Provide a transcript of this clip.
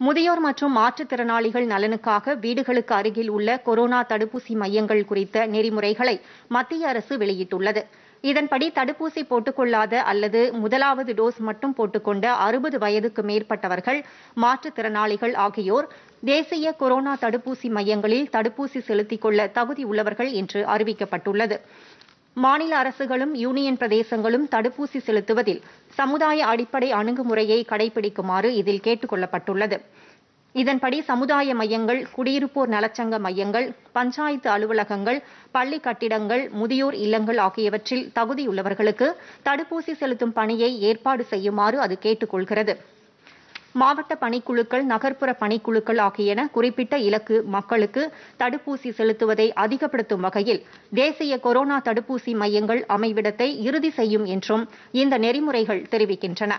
முதியோர் மற்றும் மாற்றுத்திறனாளிகள் நலனுக்காக வீடுகளுக்கு அருகில் உள்ள கொரோனா தடுப்பூசி மையங்கள் குறித்த நெறிமுறைகளை மத்திய அரசு வெளியிட்டுள்ளது. இதன்படி தடுப்பூசி போட்டுக்கொள்ளாத அல்லது முதலாவது டோஸ் மட்டும் போட்டுக்கொண்ட அறுபது வயதுக்கு மேற்பட்டவர்கள் மாற்றுத்திறனாளிகள் ஆகியோர் தேசிய கொரோனா தடுப்பூசி மையங்களில் தடுப்பூசி செலுத்திக் கொள்ள தகுதி உள்ளவர்கள் என்று அறிவிக்கப்பட்டுள்ளது. மாநில அரசுகளும் யூனியன் பிரதேசங்களும் தடுப்பூசி செலுத்துவதில் சமுதாய அடிப்படை அணுகுமுறையை கடைபிடிக்குமாறு இதில் கேட்டுக் கொள்ளப்பட்டுள்ளது இதன்படி சமுதாய மையங்கள் குடியிருப்போர் நலச்சங்க மையங்கள் பஞ்சாயத்து அலுவலகங்கள் பள்ளி கட்டிடங்கள் முதியோர் இல்லங்கள் ஆகியவற்றில் தகுதியுள்ளவர்களுக்கு தடுப்பூசி செலுத்தும் பணியை ஏற்பாடு செய்யுமாறு அது கேட்டுக் கொள்கிறது மாவட்ட பணிக்குழுக்கள் நகர்ப்புற பணிக்குழுக்கள் ஆகியன குறிப்பிட்ட இலக்கு மக்களுக்கு தடுப்பூசி செலுத்துவதை அதிகப்படுத்தும் வகையில் தேசிய கொரோனா தடுப்பூசி மையங்கள் அமைவிடத்தை இறுதி செய்யும் என்றும் இந்த நெறிமுறைகள் தெரிவிக்கின்றன.